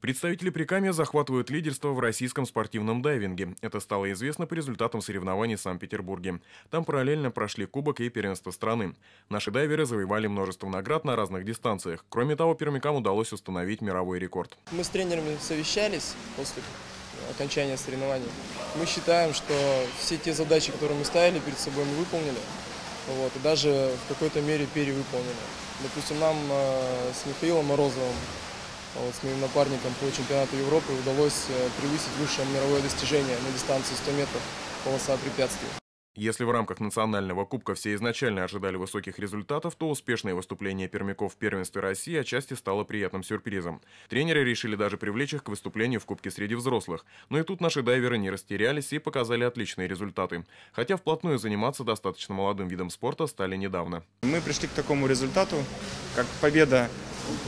Представители Прикамья захватывают лидерство в российском спортивном дайвинге. Это стало известно по результатам соревнований в Санкт-Петербурге. Там параллельно прошли Кубок и первенство страны. Наши дайверы завоевали множество наград на разных дистанциях. Кроме того, пермякам удалось установить мировой рекорд. Мы с тренерами совещались после окончания соревнований. Мы считаем, что все те задачи, которые мы ставили перед собой, мы выполнили. Вот, и даже в какой-то мере перевыполнили. Допустим, нам э, с Михаилом Морозовым вот, с моим напарником по чемпионату Европы удалось э, превысить высшее мировое достижение на дистанции 100 метров полоса препятствий. Если в рамках национального кубка все изначально ожидали высоких результатов, то успешное выступление пермяков в первенстве России отчасти стало приятным сюрпризом. Тренеры решили даже привлечь их к выступлению в кубке среди взрослых. Но и тут наши дайверы не растерялись и показали отличные результаты. Хотя вплотную заниматься достаточно молодым видом спорта стали недавно. Мы пришли к такому результату, как победа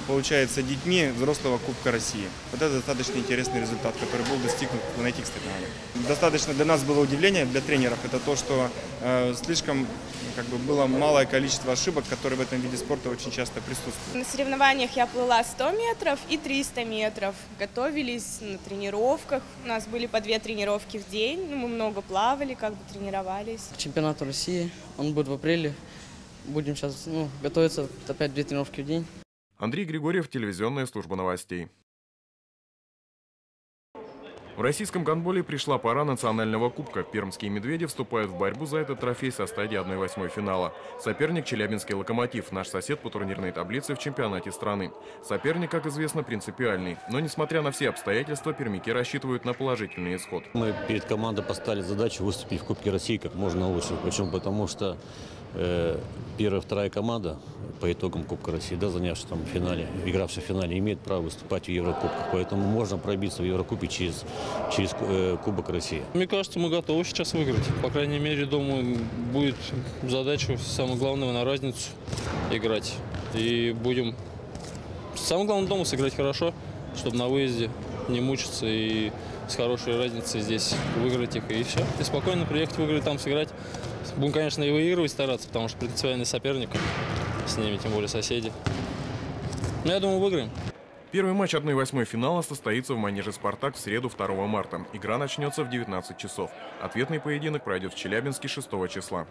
получается, детьми взрослого Кубка России. Вот это достаточно интересный результат, который был достигнут на этих соревнованиях. Достаточно для нас было удивление, для тренеров, это то, что э, слишком как бы, было малое количество ошибок, которые в этом виде спорта очень часто присутствуют. На соревнованиях я плыла 100 метров и 300 метров. Готовились на тренировках. У нас были по две тренировки в день. Ну, мы много плавали, как бы тренировались. К чемпионату России, он будет в апреле. Будем сейчас ну, готовиться опять две тренировки в день. Андрей Григорьев, телевизионная служба новостей. В российском гандболе пришла пора национального кубка. Пермские «Медведи» вступают в борьбу за этот трофей со стадии 1-8 финала. Соперник – Челябинский «Локомотив», наш сосед по турнирной таблице в чемпионате страны. Соперник, как известно, принципиальный. Но, несмотря на все обстоятельства, пермяки рассчитывают на положительный исход. Мы перед командой поставили задачу выступить в Кубке России как можно лучше. Почему? Потому что э, первая, вторая команда по итогам Кубка России, да, занявшая там в финале, игравшая в финале, имеет право выступать в Еврокубках. Поэтому можно пробиться в Еврокубке через, через э, Кубок России. Мне кажется, мы готовы сейчас выиграть. По крайней мере, думаю, будет задача, самое главное, на разницу играть. И будем, самое главное, дома сыграть хорошо, чтобы на выезде не мучиться и с хорошей разницей здесь выиграть их. И все. И спокойно приехать выиграть, там сыграть. Будем, конечно, и выигрывать стараться, потому что принципиальный соперник с ними, тем более соседи. Но я думаю, выиграем. Первый матч 1-8 финала состоится в манеже «Спартак» в среду 2 марта. Игра начнется в 19 часов. Ответный поединок пройдет в Челябинске 6 числа.